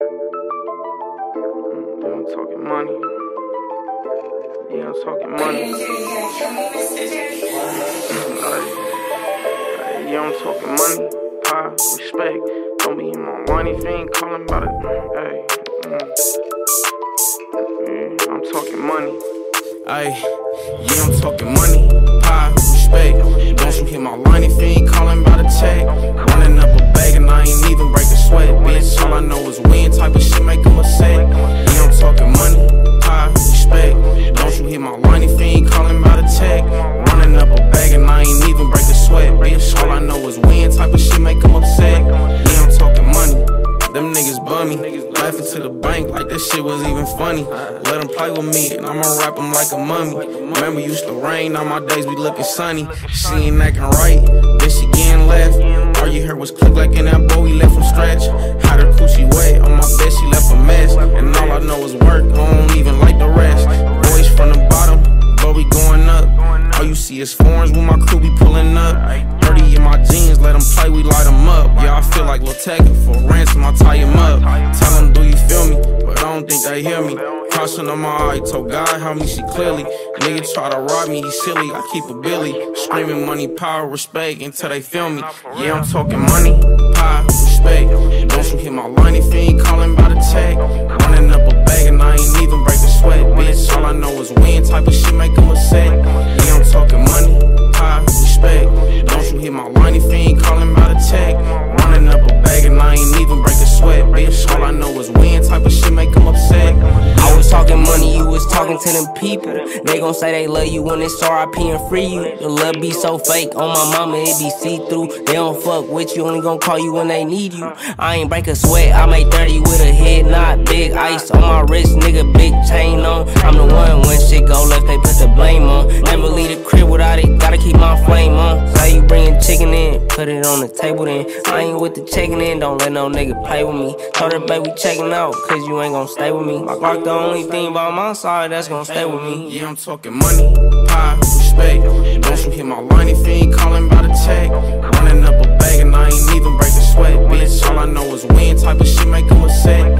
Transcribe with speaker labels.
Speaker 1: Yeah, I'm talking money. Yeah, I'm talking money. yeah, I'm talking money. Pie, respect. Don't be in my money if you ain't calling about it. Hey, mm. yeah, I'm talking money. Ay, yeah, I'm talking money, pie, respect. Don't you hit my line if you ain't calling about a check. Niggas laughing to the bank like this shit was even funny. Let them play with me, and I'ma wrap them like a mummy. Remember, used to rain, now my days be looking sunny. She ain't acting right, then she getting left. All you heard was click like in that boy, left from stretch. Had her coochie wet, on my bed, she left a mess. And all I know is work, I don't even like the rest. Boys from the bottom, but we going up. All you see is foreigns when my crew be pulling they hear me. Caution on my eye, told God how me see clearly. Nigga try to rob me, he silly. I keep a Billy. Screaming money, power, respect until they feel me. Yeah, I'm talking money, power, respect. Don't you hit my line if you ain't calling about a check.
Speaker 2: To them people. They gon' say they love you when it's RIP and free you. The love be so fake, on my mama it be see through. They don't fuck with you, only gon' call you when they need you. I ain't break a sweat, I made 30 with a head not Big ice on my wrist, nigga, big put it on the table then. I ain't with the checking in, don't let no nigga play with me. Told her, baby, checking out, cause you ain't gon' stay with me. My Glock the only thing by my side that's gon' stay with me.
Speaker 1: Yeah, I'm talking money, pie, respect. Don't you hit my line if you ain't calling by the check. Running up a bag and I ain't even breaking sweat, bitch. All I know is win type of shit make them upset.